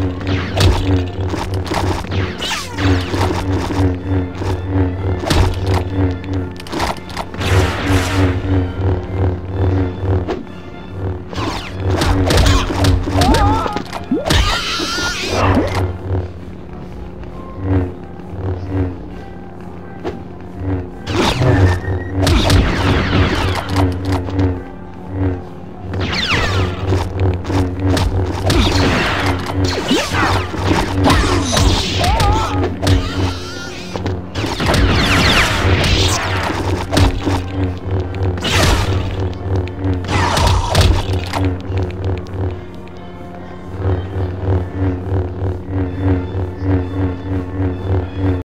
you.